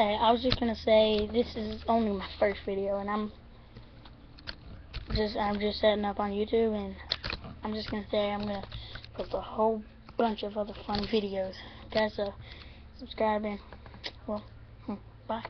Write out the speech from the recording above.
Hey, I was just gonna say this is only my first video, and I'm just I'm just setting up on YouTube, and I'm just gonna say I'm gonna post a whole bunch of other fun videos. Guys, so subscribe and well, hmm, bye.